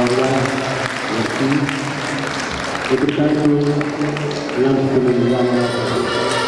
Paula, Lucky, Epitaphio, Lampo Milano,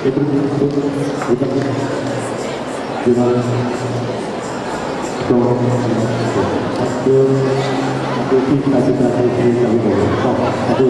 come andiamo itu itu itu gimana? So aku aku kita kita ini kami mau aku